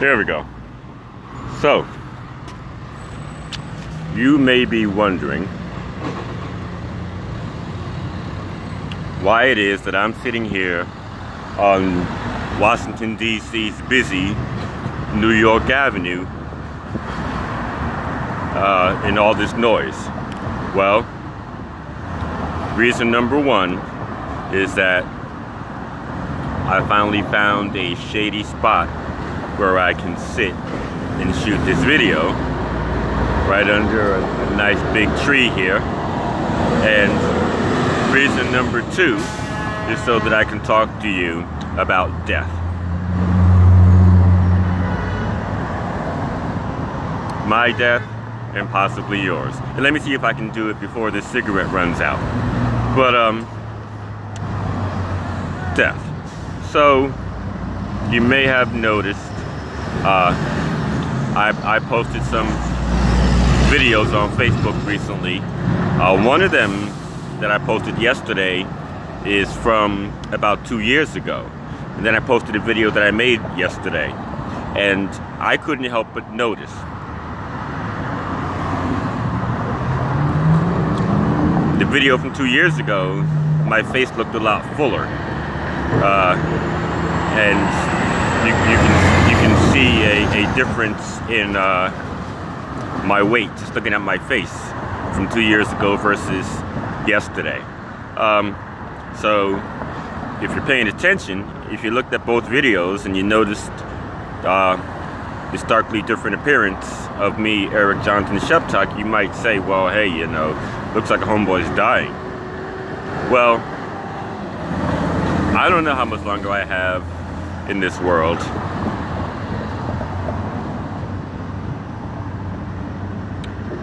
There we go. So, you may be wondering why it is that I'm sitting here on Washington, D.C.'s busy New York Avenue uh, in all this noise. Well, reason number one is that I finally found a shady spot where I can sit and shoot this video right under a, a nice big tree here. And reason number two is so that I can talk to you about death. My death and possibly yours. And let me see if I can do it before this cigarette runs out. But, um, death. So, you may have noticed uh, I, I posted some videos on Facebook recently. Uh, one of them that I posted yesterday is from about two years ago. And then I posted a video that I made yesterday. And I couldn't help but notice the video from two years ago, my face looked a lot fuller. Uh, and you, you can can a, a difference in uh, my weight just looking at my face from two years ago versus yesterday. Um, so if you're paying attention, if you looked at both videos and you noticed uh, the starkly different appearance of me, Eric Jonathan Sheptock, you might say, well, hey, you know, looks like a homeboy's dying. Well, I don't know how much longer I have in this world.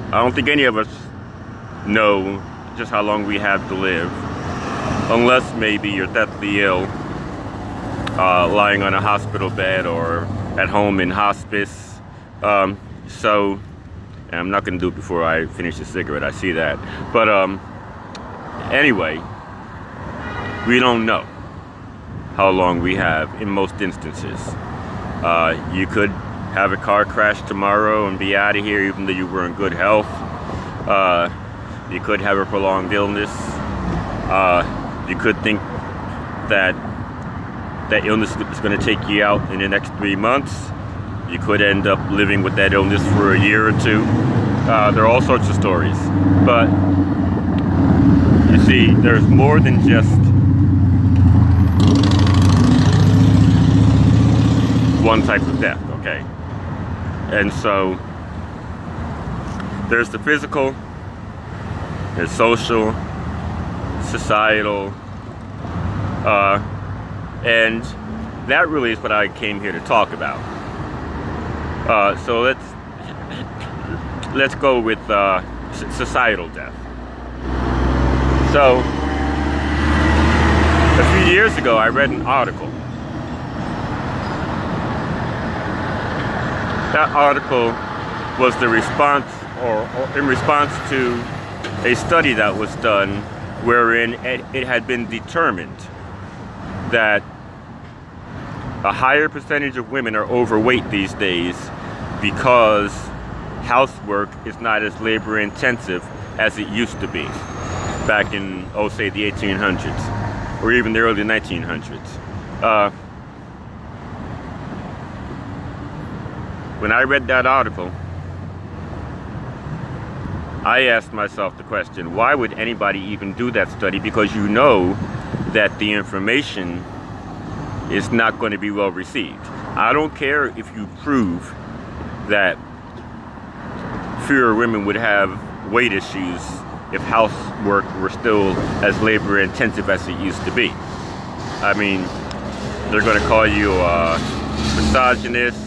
I don't think any of us know just how long we have to live. Unless maybe you're deathly ill, uh, lying on a hospital bed or at home in hospice. Um, so, and I'm not gonna do it before I finish the cigarette, I see that. But um, anyway, we don't know how long we have in most instances. Uh, you could have a car crash tomorrow and be out of here even though you were in good health. Uh, you could have a prolonged illness. Uh, you could think that that illness is going to take you out in the next three months. You could end up living with that illness for a year or two. Uh, there are all sorts of stories. But you see, there's more than just one type of death, okay? And so there's the physical, there's social, societal, uh, and that really is what I came here to talk about. Uh, so let's let's go with uh, societal death. So a few years ago, I read an article that article was the response or, or, in response to a study that was done wherein it, it had been determined that a higher percentage of women are overweight these days because housework is not as labor intensive as it used to be back in, oh, say the 1800s or even the early 1900s. Uh, when I read that article, I asked myself the question, why would anybody even do that study? Because you know that the information is not going to be well received. I don't care if you prove that fewer women would have weight issues if housework were still as labor intensive as it used to be. I mean, they're going to call you a misogynist,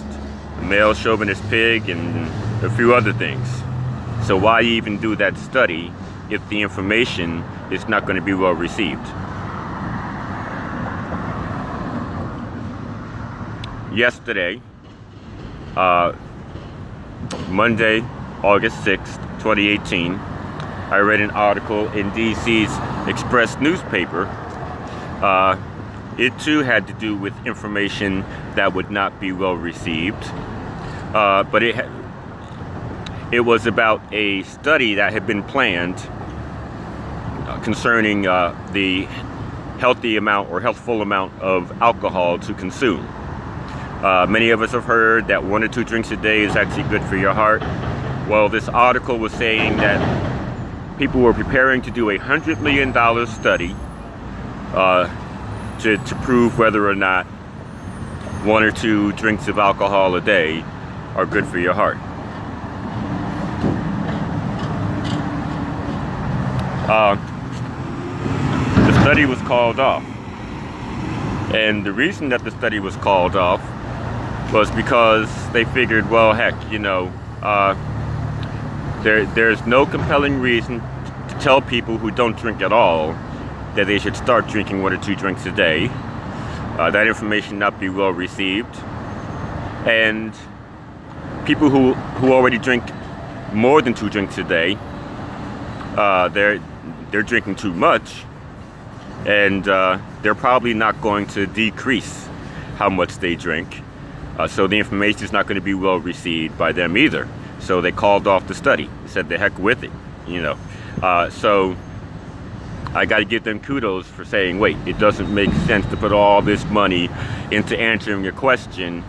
male chauvinist pig, and a few other things. So why even do that study if the information is not going to be well received? Yesterday, uh, Monday, August 6th, 2018, I read an article in DC's Express newspaper uh, it too had to do with information that would not be well received. Uh, but it it was about a study that had been planned uh, concerning uh, the healthy amount or healthful amount of alcohol to consume. Uh, many of us have heard that one or two drinks a day is actually good for your heart. Well, this article was saying that people were preparing to do a hundred million dollar study uh, to, to prove whether or not one or two drinks of alcohol a day are good for your heart. Uh, the study was called off. And the reason that the study was called off was because they figured, well, heck, you know, uh, there, there's no compelling reason to tell people who don't drink at all that they should start drinking one or two drinks a day. Uh, that information not be well received. And people who, who already drink more than two drinks a day, uh, they're, they're drinking too much and uh, they're probably not going to decrease how much they drink. Uh, so the information is not going to be well received by them either. So they called off the study, said the heck with it, you know. Uh, so I got to give them kudos for saying, wait, it doesn't make sense to put all this money into answering a question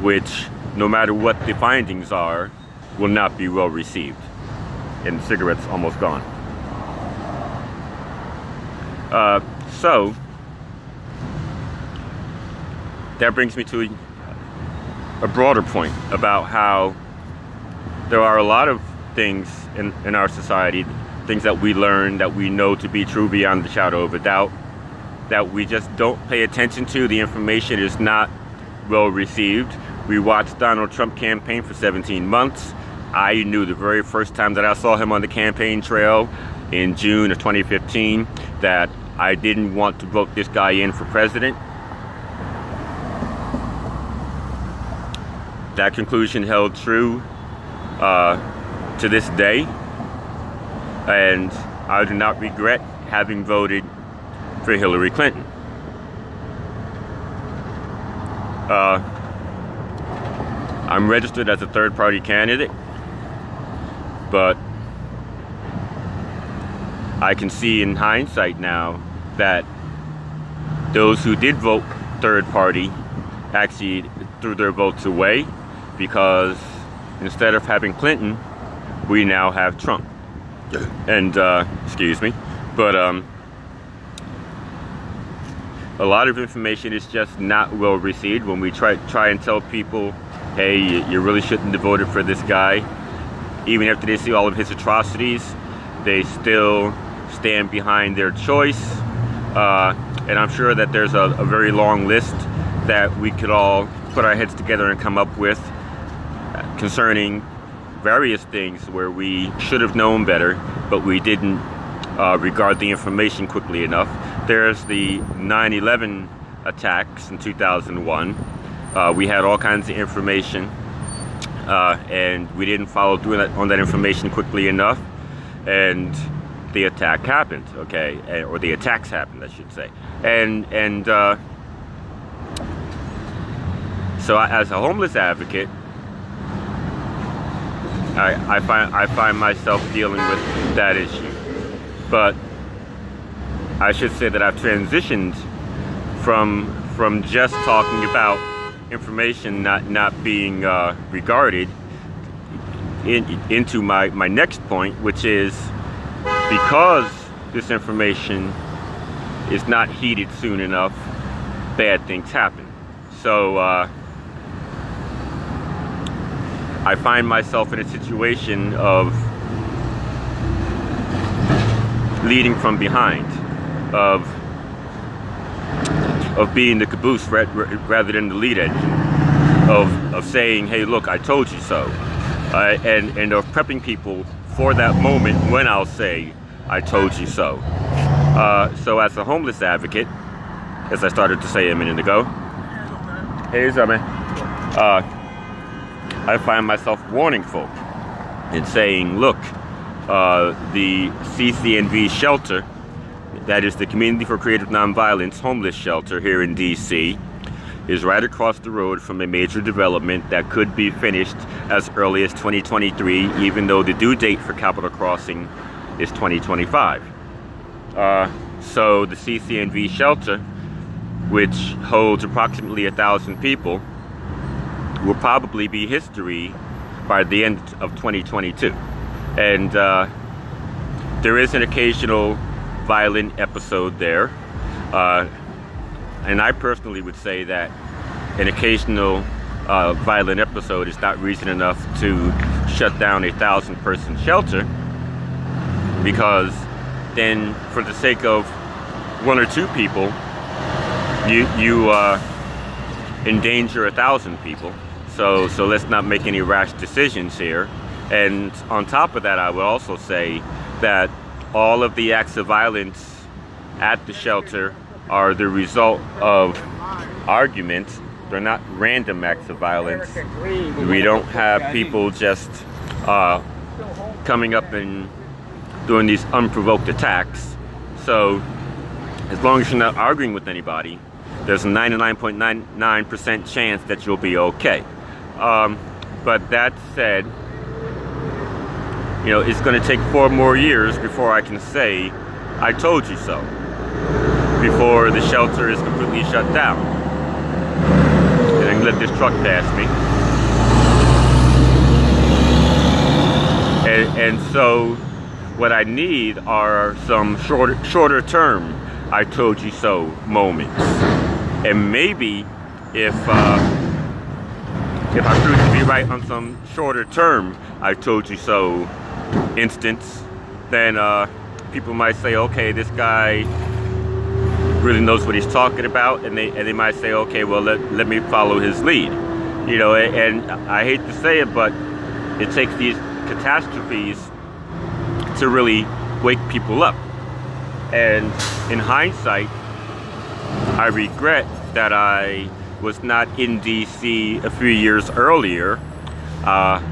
which, no matter what the findings are, will not be well received. And cigarette's almost gone. Uh, so, that brings me to a, a broader point about how there are a lot of things in, in our society, things that we learn, that we know to be true beyond the shadow of a doubt, that we just don't pay attention to. The information is not well received. We watched Donald Trump campaign for 17 months. I knew the very first time that I saw him on the campaign trail in June of 2015 that I didn't want to vote this guy in for president. That conclusion held true uh, to this day, and I do not regret having voted for Hillary Clinton. Uh, I'm registered as a third party candidate, but I can see in hindsight now that those who did vote third party actually threw their votes away because instead of having Clinton, we now have Trump. And, uh, excuse me, but um, a lot of information is just not well received when we try, try and tell people, hey, you, you really shouldn't have voted for this guy. Even after they see all of his atrocities, they still stand behind their choice. Uh, and I'm sure that there's a, a, very long list that we could all put our heads together and come up with concerning various things where we should have known better, but we didn't uh, regard the information quickly enough. There's the 9 11 attacks in 2001. Uh, we had all kinds of information, uh, and we didn't follow through on that information quickly enough. And the attack happened, okay, or the attacks happened, I should say, and and uh, so I, as a homeless advocate, I, I find I find myself dealing with that issue, but I should say that I've transitioned from from just talking about information not not being uh, regarded in, into my my next point, which is because this information is not heated soon enough, bad things happen. So uh, I find myself in a situation of leading from behind, of of being the caboose rather than the lead engine, of of saying, "Hey, look, I told you so," uh, and and of prepping people for that moment when I'll say, I told you so. Uh, so as a homeless advocate, as I started to say a minute ago, hey, what's up, man? Uh, I find myself warning folk and saying, look, uh, the CCNV shelter that is the Community for Creative Nonviolence homeless shelter here in DC, is right across the road from a major development that could be finished as early as 2023, even though the due date for Capitol Crossing is 2025. Uh, so the CCNV shelter, which holds approximately a thousand people, will probably be history by the end of 2022. And uh, there is an occasional violent episode there. Uh, and I personally would say that an occasional uh, violent episode is not reason enough to shut down a thousand person shelter because then for the sake of one or two people you you uh, endanger a thousand people so so let's not make any rash decisions here and on top of that I would also say that all of the acts of violence at the shelter are the result of arguments. They're not random acts of violence. We don't have people just uh, coming up and doing these unprovoked attacks. So as long as you're not arguing with anybody, there's a 99.99% chance that you'll be okay. Um, but that said, you know, it's going to take four more years before I can say, I told you so. Before the shelter is completely shut down. And I can let this truck pass me. And, and so what I need are some shorter, shorter term I told you so moments. And maybe if uh, if I prove to be right on some shorter term I told you so instance, then uh, people might say, okay, this guy really knows what he's talking about, and they and they might say, okay, well let let me follow his lead, you know. And, and I hate to say it, but it takes these catastrophes to really wake people up. And in hindsight, I regret that I was not in DC a few years earlier. Uh,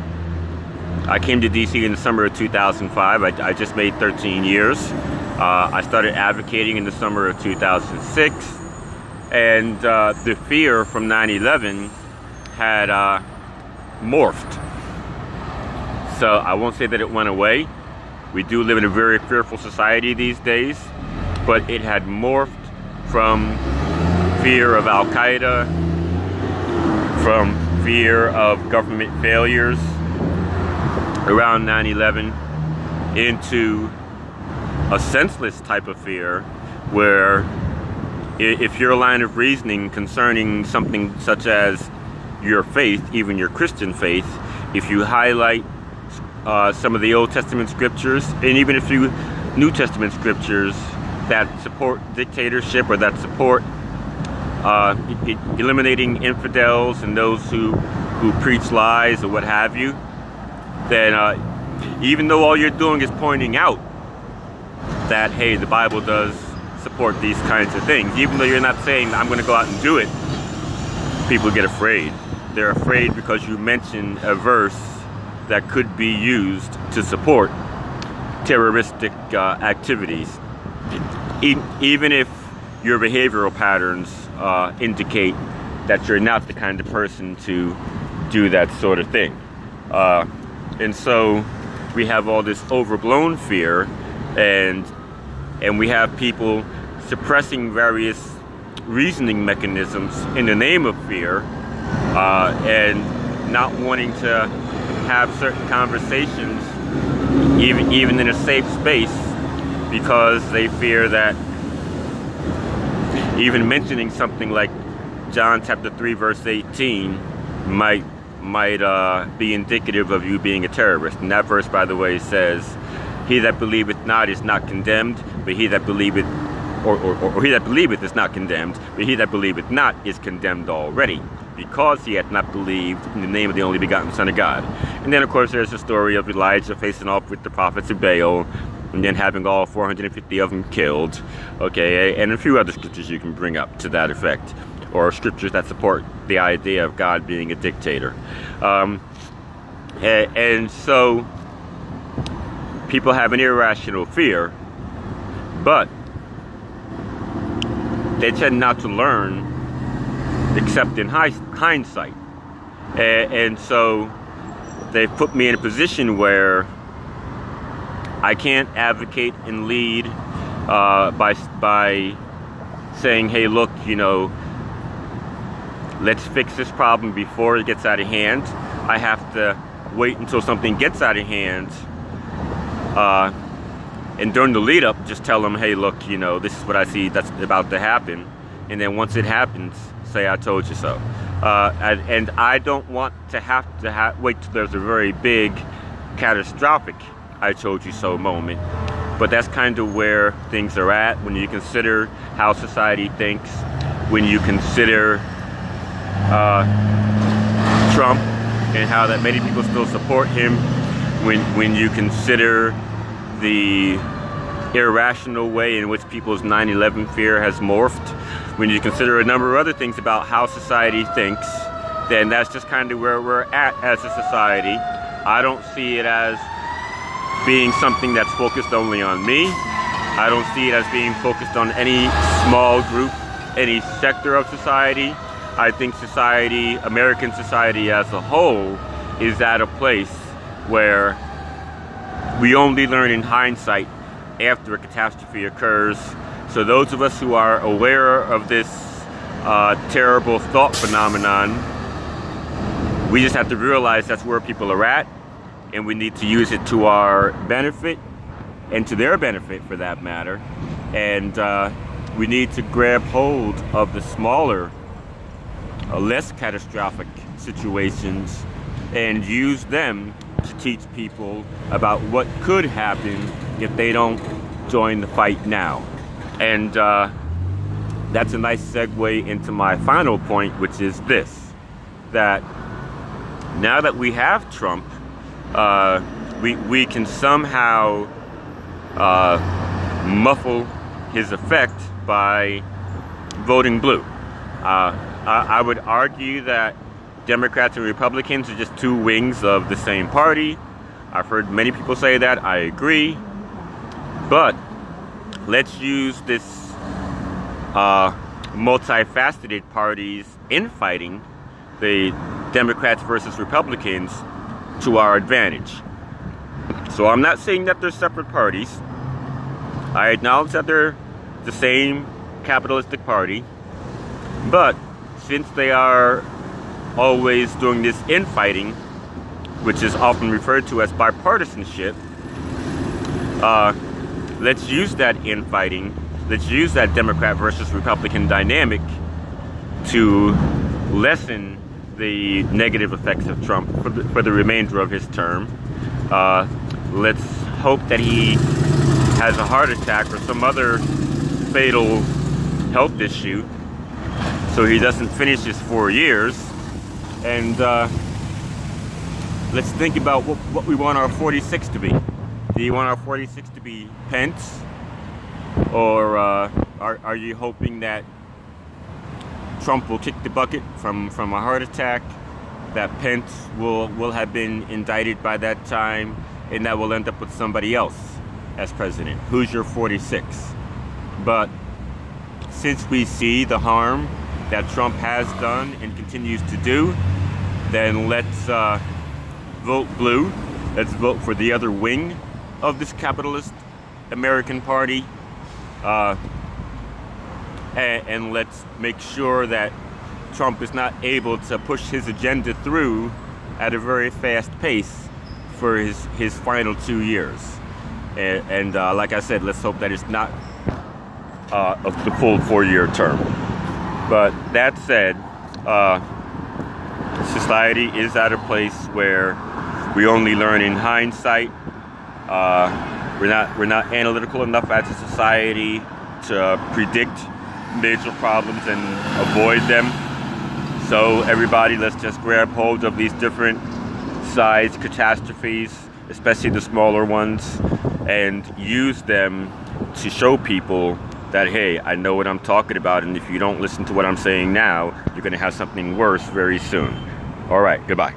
I came to DC in the summer of 2005. I, I just made 13 years. Uh, I started advocating in the summer of 2006. And uh, the fear from 9-11 had uh, morphed. So I won't say that it went away. We do live in a very fearful society these days. But it had morphed from fear of Al-Qaeda, from fear of government failures, around 9-11 into a senseless type of fear where if your line of reasoning concerning something such as your faith, even your Christian faith, if you highlight uh, some of the Old Testament scriptures and even a few New Testament scriptures that support dictatorship or that support uh, eliminating infidels and those who, who preach lies or what have you, then uh, even though all you're doing is pointing out that, hey, the Bible does support these kinds of things, even though you're not saying, I'm going to go out and do it, people get afraid. They're afraid because you mention a verse that could be used to support terroristic uh, activities. E even if your behavioral patterns uh, indicate that you're not the kind of person to do that sort of thing. Uh, and so we have all this overblown fear and and we have people suppressing various reasoning mechanisms in the name of fear uh, and not wanting to have certain conversations even even in a safe space because they fear that even mentioning something like John chapter 3 verse 18 might might uh, be indicative of you being a terrorist. And that verse, by the way, says, He that believeth not is not condemned, but he that believeth, or, or, or he that believeth is not condemned, but he that believeth not is condemned already, because he hath not believed in the name of the only begotten Son of God. And then, of course, there's the story of Elijah facing off with the prophets of Baal, and then having all 450 of them killed, okay, and a few other scriptures you can bring up to that effect or scriptures that support the idea of God being a dictator. Um, and, and so people have an irrational fear, but they tend not to learn except in hindsight. And, and so they've put me in a position where I can't advocate and lead uh, by, by saying, hey, look, you know, let's fix this problem before it gets out of hand. I have to wait until something gets out of hand. Uh, and during the lead up, just tell them, hey, look, you know, this is what I see that's about to happen. And then once it happens, say, I told you so. Uh, and, and, I don't want to have to ha wait till there's a very big, catastrophic, I told you so moment. But that's kind of where things are at when you consider how society thinks, when you consider uh, Trump and how that many people still support him, when, when you consider the irrational way in which people's 9-11 fear has morphed, when you consider a number of other things about how society thinks, then that's just kind of where we're at as a society. I don't see it as being something that's focused only on me. I don't see it as being focused on any small group, any sector of society. I think society, American society as a whole, is at a place where we only learn in hindsight after a catastrophe occurs. So those of us who are aware of this uh, terrible thought phenomenon, we just have to realize that's where people are at and we need to use it to our benefit and to their benefit for that matter. And uh, we need to grab hold of the smaller, uh, less catastrophic situations and use them to teach people about what could happen if they don't join the fight now. And uh, that's a nice segue into my final point, which is this, that now that we have Trump, uh, we, we can somehow uh, muffle his effect by voting blue. Uh, I, I would argue that Democrats and Republicans are just two wings of the same party. I've heard many people say that. I agree. But let's use this uh, multifaceted parties infighting, the Democrats versus Republicans, to our advantage. So I'm not saying that they're separate parties. I acknowledge that they're the same capitalistic party. But since they are always doing this infighting, which is often referred to as bipartisanship, uh, let's use that infighting, let's use that Democrat versus Republican dynamic to lessen the negative effects of Trump for the, for the remainder of his term. Uh, let's hope that he has a heart attack or some other fatal health issue so he doesn't finish his four years. And uh, let's think about what, what we want our 46 to be. Do you want our 46 to be Pence? Or uh, are, are you hoping that Trump will kick the bucket from, from a heart attack, that Pence will, will have been indicted by that time, and that will end up with somebody else as president. Who's your 46? But since we see the harm that Trump has done and continues to do, then let's uh, vote blue. Let's vote for the other wing of this capitalist American party. Uh, and, and let's make sure that Trump is not able to push his agenda through at a very fast pace for his, his final two years. And, and uh, like I said, let's hope that it's not uh, the full four-year term. But that said, uh, society is at a place where we only learn in hindsight. Uh, we're not we're not analytical enough as a society to predict major problems and avoid them. So everybody, let's just grab hold of these different size catastrophes, especially the smaller ones, and use them to show people that, hey, I know what I'm talking about, and if you don't listen to what I'm saying now, you're going to have something worse very soon. All right, goodbye.